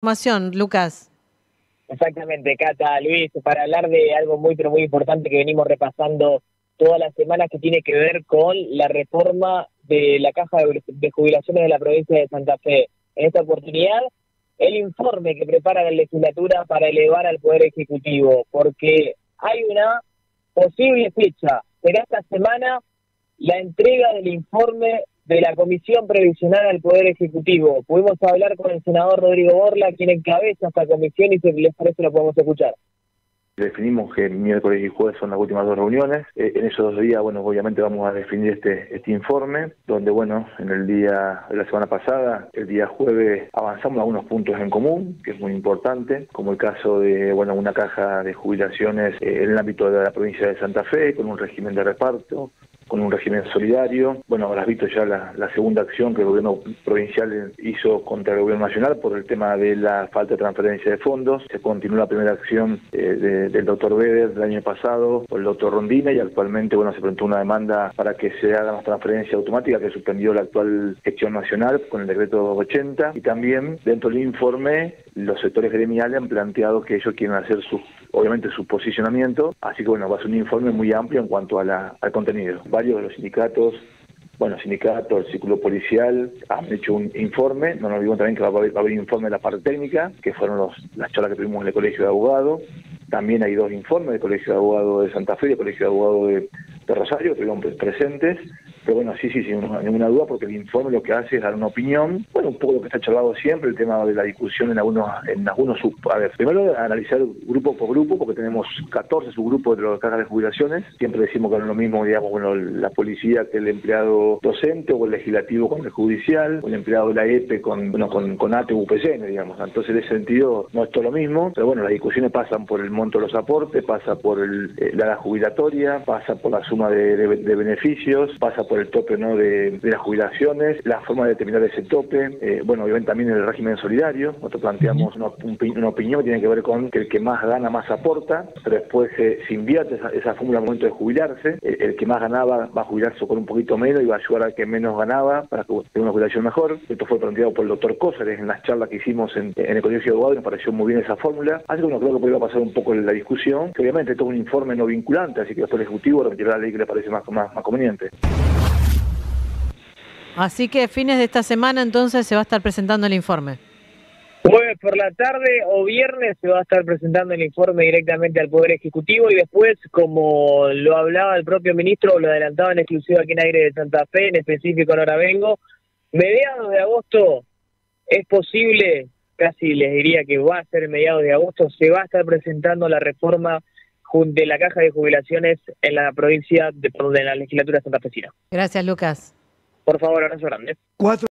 información, Lucas. Exactamente, Cata, Luis, para hablar de algo muy, pero muy importante que venimos repasando todas las semanas que tiene que ver con la reforma de la caja de jubilaciones de la provincia de Santa Fe. En esta oportunidad, el informe que prepara la legislatura para elevar al Poder Ejecutivo, porque hay una posible fecha, será esta semana la entrega del informe de la Comisión Previsional al Poder Ejecutivo. Pudimos hablar con el senador Rodrigo Borla, quien encabeza esta comisión, y si les parece lo podemos escuchar. Definimos que miércoles y jueves son las últimas dos reuniones. Eh, en esos dos días, bueno, obviamente vamos a definir este, este informe, donde, bueno, en el día de la semana pasada, el día jueves, avanzamos algunos puntos en común, que es muy importante, como el caso de, bueno, una caja de jubilaciones eh, en el ámbito de la provincia de Santa Fe, con un régimen de reparto, con un régimen solidario. Bueno, habrás visto ya la, segunda acción que el gobierno provincial hizo contra el gobierno nacional por el tema de la falta de transferencia de fondos. Se continuó la primera acción eh, del doctor Beder del año pasado por el doctor Rondina y actualmente bueno se presentó una demanda para que se hagan las transferencias automáticas que suspendió la actual gestión nacional con el decreto 80 y también dentro del informe los sectores gremiales han planteado que ellos quieren hacer su, obviamente su posicionamiento, así que bueno, va a ser un informe muy amplio en cuanto a la, al contenido varios de los sindicatos, bueno, sindicatos, el círculo policial, han hecho un informe, no nos olvidemos también que va a, haber, un informe de la parte técnica, que fueron los, las charlas que tuvimos en el Colegio de Abogados, también hay dos informes del Colegio de Abogados de Santa Fe y del Colegio de Abogados de, de Rosario, que estuvieron presentes, pero bueno, sí, sí, sin ninguna duda, porque el informe lo que hace es dar una opinión, bueno, un poco lo que está charlado siempre, el tema de la discusión en algunos, en algunos sub... A ver, primero analizar grupo por grupo, porque tenemos 14 subgrupos de las cajas de jubilaciones, siempre decimos que no es lo mismo, digamos, bueno, la policía que el empleado docente, o el legislativo con el judicial, o el empleado de la EPE con, bueno, con, con ATE UPCN, digamos. Entonces, en ese sentido, no es todo lo mismo, pero bueno, las discusiones pasan por el monto de los aportes, pasa por el, eh, la jubilatoria, pasa por la suma de, de beneficios, pasa por el tope ¿no? de, las jubilaciones, la forma de determinar ese tope, eh, bueno, obviamente también el régimen solidario, nosotros planteamos una, opinión que tiene que ver con que el que más gana más aporta, pero después se, invierte esa, fórmula al momento de jubilarse, el, que más ganaba va a jubilarse con un poquito menos y va a ayudar al que menos ganaba para que tenga una jubilación mejor. Esto fue planteado por el doctor Cóceres en las charlas que hicimos en, el Colegio de Abogados, nos pareció muy bien esa fórmula, así que bueno, creo que podría pasar un poco en la discusión, que obviamente esto es un informe no vinculante, así que después el Ejecutivo remitirá la ley que le parece más, más conveniente. Así que fines de esta semana entonces se va a estar presentando el informe. Jueves por la tarde o viernes se va a estar presentando el informe directamente al Poder Ejecutivo y después, como lo hablaba el propio ministro, lo adelantaba en exclusiva aquí en Aire de Santa Fe, en específico ahora vengo, mediados de agosto es posible, casi les diría que va a ser mediados de agosto, se va a estar presentando la reforma de la caja de jubilaciones en la provincia de, de la legislatura santafesina. Gracias, Lucas. Por favor, abrazo grande. Cuatro